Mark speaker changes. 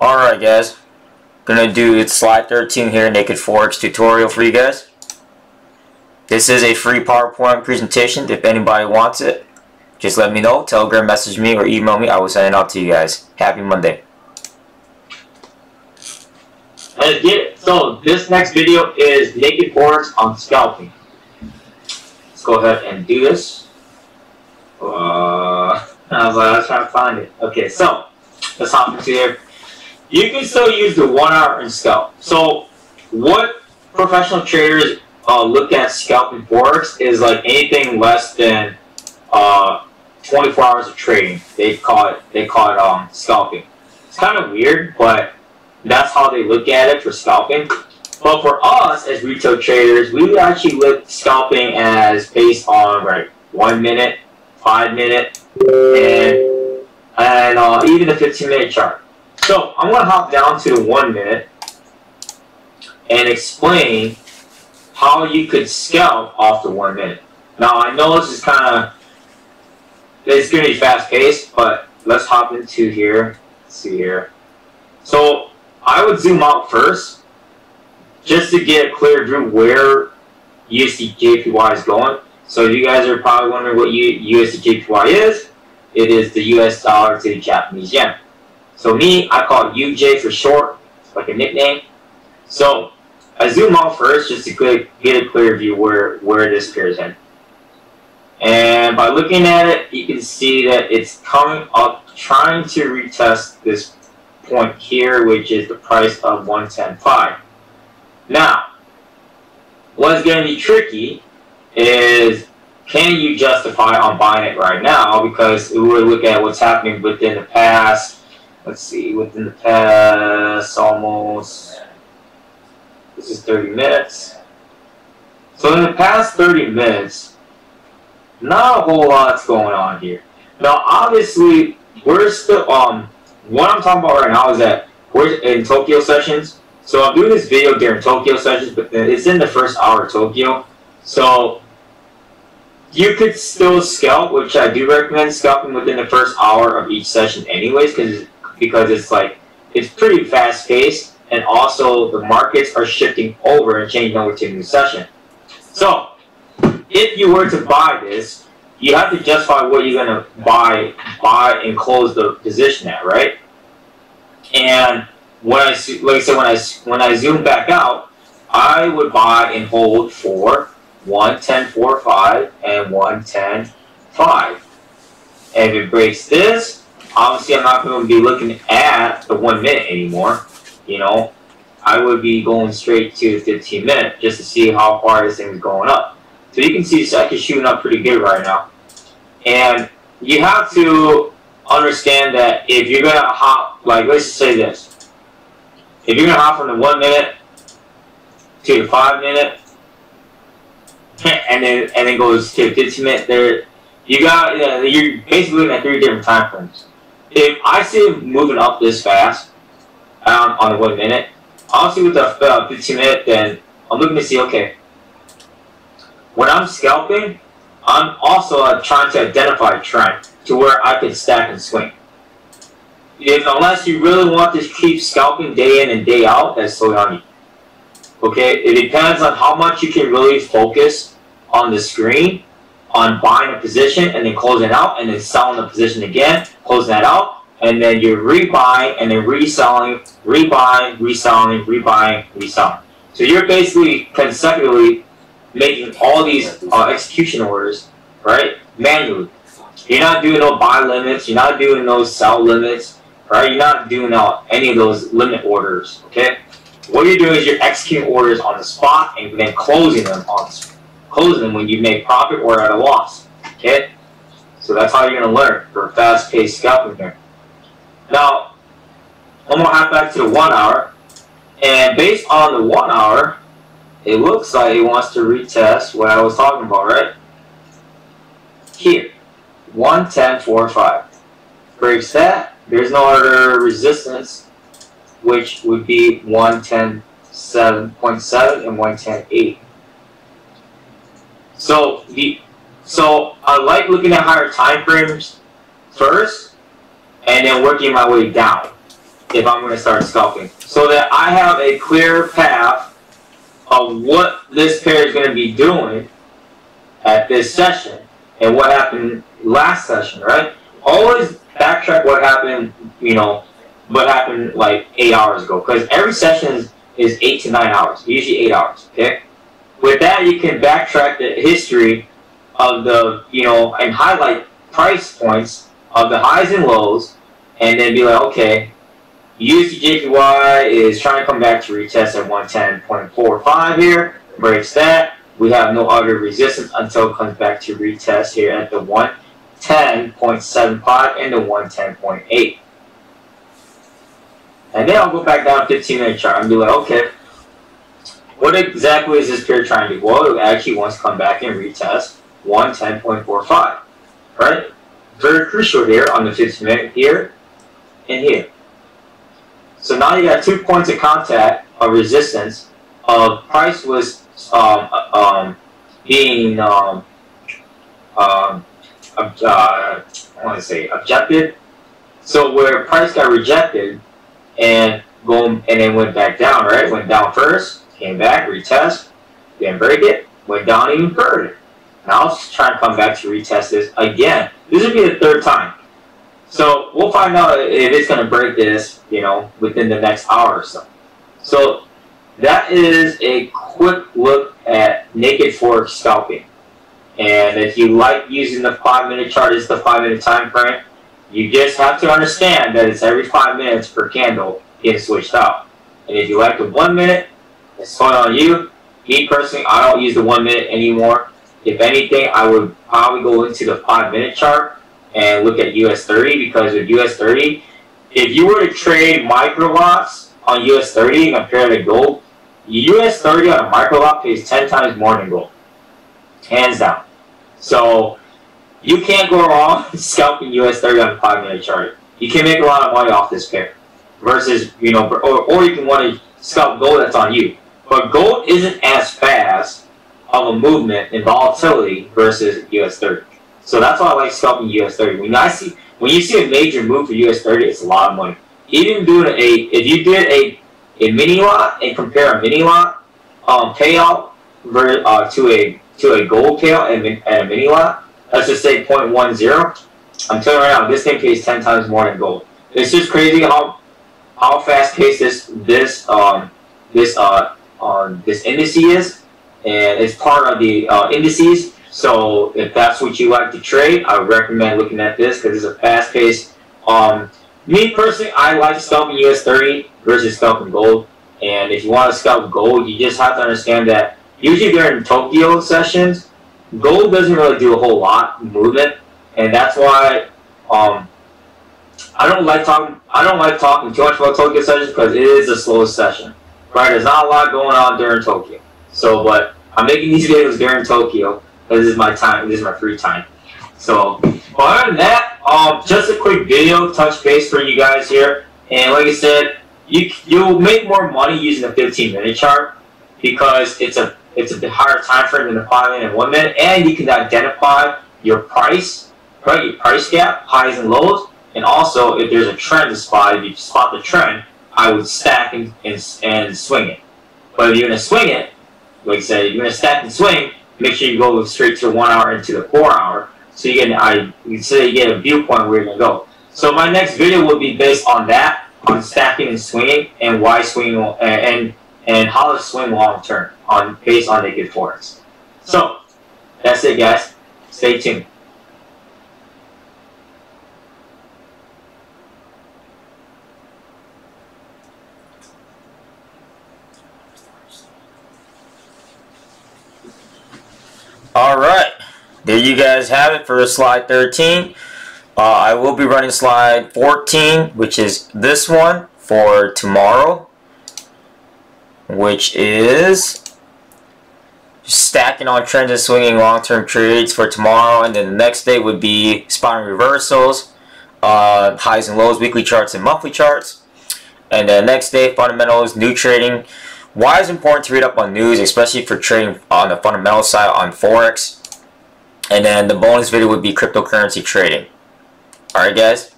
Speaker 1: Alright guys, gonna do slide 13 here, Naked Forex tutorial for you guys. This is a free PowerPoint presentation. If anybody wants it, just let me know. Telegram message me or email me. I will send it out to you guys. Happy Monday.
Speaker 2: Let's. So this next video is Naked Forex on scalping. Let's go ahead and do this. Uh, I was like, I was trying to find it. Okay, so let's hop into here. You can still use the one hour and scalp. So what professional traders uh, look at scalping forex is like anything less than uh, 24 hours of trading. They call it they call it um, scalping. It's kind of weird, but that's how they look at it for scalping. But for us as retail traders, we actually look scalping as based on right one minute, five minute, and and uh, even the 15 minute chart. So I'm going to hop down to the one minute and explain how you could scalp off the one minute. Now I know this is kind of it's going to be fast paced, but let's hop into here. Let's see here. So I would zoom out first just to get a clear view where USD JPY is going. So you guys are probably wondering what USD JPY is. It is the US dollar to the Japanese yen. So me, I call UJ for short, like a nickname. So I zoom out first just to get a clear view where, where this appears in. And by looking at it, you can see that it's coming up, trying to retest this point here, which is the price of 110.5. Now, what's going to be tricky is can you justify on buying it right now? Because we're looking at what's happening within the past let's see, within the past almost, this is 30 minutes. So in the past 30 minutes, not a whole lot's going on here. Now, obviously, we're still, um, what I'm talking about right now is that we're in Tokyo sessions. So I'm doing this video during Tokyo sessions, but it's in the first hour of Tokyo. So you could still scalp, which I do recommend scalping within the first hour of each session anyways, because because it's like it's pretty fast paced and also the markets are shifting over and changing over to a new session. So if you were to buy this, you have to justify what you're gonna buy buy and close the position at, right? And when I like I said when I when I zoom back out, I would buy and hold for one ten four five and one ten five. And if it breaks this, obviously I'm not going to be looking at the one minute anymore. You know, I would be going straight to the 15 minute just to see how far this thing is going up. So you can see it's actually shooting up pretty good right now. And you have to understand that if you're going to hop, like let's just say this. If you're going to hop from the one minute to the five minute, and then and then goes to 15 minute, there you got uh, you're basically looking at three different time frames if I see it moving up this fast um, on the one minute, obviously with the uh, 15 minute, then I'm looking to see, okay, when I'm scalping, I'm also uh, trying to identify a trend to where I can stack and swing. If unless you really want to keep scalping day in and day out, that's totally on you. Okay, it depends on how much you can really focus on the screen on buying a position and then closing out and then selling the position again, closing that out, and then you're rebuying and then reselling, rebuying, reselling, rebuying, reselling. So you're basically consecutively making all these uh, execution orders, right, manually. You're not doing no buy limits, you're not doing no sell limits, right? You're not doing uh, any of those limit orders, okay? What you're doing is you're executing orders on the spot and then closing them on closing them when you make profit or at a loss. Okay? So that's how you're going to learn for a fast-paced scalping here. Now, I'm going to hop back to the one hour. And based on the one hour, it looks like it wants to retest what I was talking about, right? Here, 110.45. Breaks that. There's no other resistance, which would be 110.7.7 and 110.8. So the so I like looking at higher time frames first, and then working my way down. if I'm going to start scalping. So that I have a clear path of what this pair is going to be doing at this session and what happened last session, right? Always backtrack what happened, you know, what happened like eight hours ago. Because every session is, is eight to nine hours, usually eight hours, okay? With that, you can backtrack the history of the, you know, and highlight price points of the highs and lows, and then be like, okay, USDJPY is trying to come back to retest at 110.45 here, breaks that. We have no other resistance until it comes back to retest here at the 110.75 and the 110.8. And then I'll go back down 15 minute chart and be like, okay, what exactly is this pair trying to do? Well, it actually wants to come back and retest 110.45, right? Very crucial here on the 15 minute here and here. So now you got two points of contact of resistance of price was um, um, being um, um, uh, I want to say objected. So where price got rejected and going and then went back down, right? Went down first, came back, retest, didn't break it, went down even further. Now let's try and come back to retest this again. This would be the third time. So we'll find out if it's going to break this, you know, within the next hour or so. So that is a quick look at naked forex scalping. And if you like using the five minute chart as the five minute time frame, you just have to understand that it's every five minutes per candle getting switched out. And if you like the one minute, it's fine on you. Me personally, I don't use the one minute anymore. If anything, I would probably go into the five minute chart and look at US 30 because with US 30, if you were to trade micro lots on US 30 compared to gold, US 30 on a micro lot pays 10 times more than gold. Hands down. So you can't go wrong scalping US 30 on a 5 minute chart. You can make a lot of money off this pair. Versus, you know, or, or you can want to scalp gold that's on you. But gold isn't as fast of a movement in volatility versus US 30. So that's why I like scalping US 30. When I see when you see a major move for US 30, it's a lot of money. Even doing a if you did a a mini lot and compare a mini lot um, payout ver, uh, to a to a gold payout and, and a mini lot, let's just say 0.10. I'm telling you right now, this thing pays 10 times more than gold. It's just crazy how how fast paced this this um this uh on this index is, and it's part of the uh, indices. So if that's what you like to trade, I recommend looking at this because it's a fast paced. Um, me personally, I like scalping US 30 versus scalping gold. And if you want to scalp gold, you just have to understand that usually during Tokyo sessions, gold doesn't really do a whole lot movement, and that's why um, I don't like talking. I don't like talking too much about Tokyo sessions because it is a slow session. Right? There's not a lot going on during Tokyo. So, but I'm making these videos during Tokyo this is my time. This is my free time. So, other than that, um, just a quick video touch base for you guys here. And like I said, you you'll make more money using a 15 minute chart because it's a it's a bit higher time frame than the five minute and one minute, and you can identify your price, right? Your price gap, highs and lows, and also if there's a trend to spot, if you spot the trend, I would stack and and, and swing it. But if you're gonna swing it, like I said, you're gonna stack and swing. Make sure you go straight to one hour into the four hour, so you get I so you get a viewpoint where you're gonna go. So my next video will be based on that, on stacking and swinging, and why swinging uh, and and how to swing long term on based on naked forex. So that's it, guys. Stay tuned.
Speaker 1: Alright, there you guys have it for slide 13. Uh, I will be running slide 14, which is this one, for tomorrow, which is stacking on trends and swinging long-term trades for tomorrow, and then the next day would be spotting reversals, uh, highs and lows, weekly charts, and monthly charts. And then next day, fundamentals, new trading, why is it important to read up on news, especially for trading on the fundamental side on Forex? And then the bonus video would be cryptocurrency trading. Alright guys,